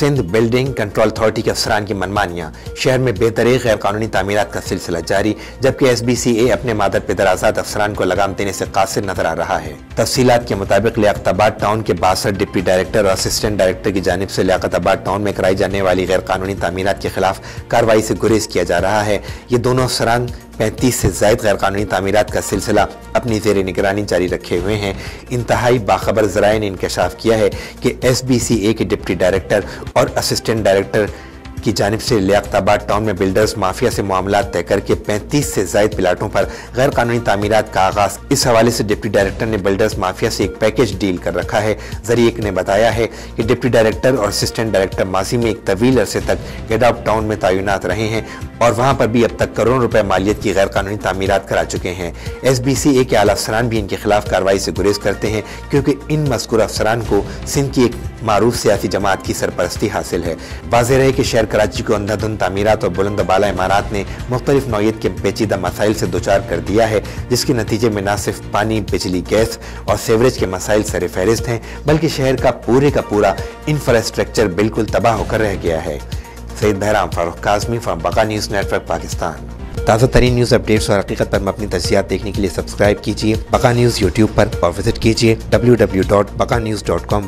Sindh building control authority کے افسران کی منمانیاں۔ شہر میں بے غیر قانونی تعمیرات کا سلسلہ جاری، جبکہ ایس بی سی اے اپنے مادر پدر آزاد افسران کو لگام دینے سے قاصر نظر آ رہا ہے۔ تفصیلات کے مطابق لیاقت آباد ٹاؤن کے باسٹھ ڈپٹی ڈائریکٹر اور اسسٹنٹ ڈائریکٹر کی جانب سے لیاقت آباد ٹاؤن میں کرائی جانے والی غیر قانونی تعمیرات کے خلاف کاروائی سے گریز کیا جا رہا ہے۔ یہ دونوں افسران پینتیس سے زائد غیر قانونی تعمیرات کا سلسلہ اپنی زیر نگرانی جاری رکھے ہوئے ہیں۔ انتہائی باخبر ذرائع نے انکشاف کیا ہے کہ ایس بی سی اے کے ڈپٹی ڈائریکٹر اور اسسٹنٹ ڈائریکٹر کی جانب سے لیاقت آباد ٹاؤن میں بلڈرز مافیا سے معاملات طے کر کے پینتیس سے زائد پلاٹوں پر غیر قانونی تعمیرات کا آغاز۔ اس حوالے سے ڈپٹی ڈائریکٹر نے بلڈرز مافیا سے ایک پیکج ڈیل کر رکھا ہے۔ ذریعے نے بتایا ہے کہ ڈپٹی ڈائریکٹر اور اسسٹنٹ ڈائریکٹر ماضی میں ایک طویل عرصے تک گیڈ آف ٹاؤن میں تعینات رہے ہیں اور وہاں پر بھی اب تک کروڑ روپے مالیت کی غیر قانونی تعمیرات کرا چکے ہیں۔ ایس بی سی اے کے اعلی افسران بھی ان کے خلاف کاروائی سے گریز کرتے ہیں کیونکہ ان مذکور افسران کو سندھ کی ایک معروف سیاسی جماعت کی سرپرستی حاصل ہے۔ واضح رہے کہ شہر کراچی کو اندھا دھند تعمیرات اور بلند بالا عمارات نے مختلف نوعیت کے پیچیدہ مسائل سے دوچار کر دیا ہے، جس کے نتیجے میں نہ صرف پانی، بجلی، گیس اور سیوریج کے مسائل سر فہرست ہیں، بلکہ شہر کا پورے کا پورا انفراسٹرکچر بالکل تباہ ہو کر رہ گیا ہے۔ سید بہرام، فاروق کاظمی فرم بقا نیوز نیٹ ورک پاکستان۔ تازہ ترین نیوز اپڈیٹس اور حقیقت پر مبنی تجزیات دیکھنے کے لیے سبسکرائب کیجیے بقا نیوز یوٹیوب پر اور وزٹ کیجیے www.baqanews.com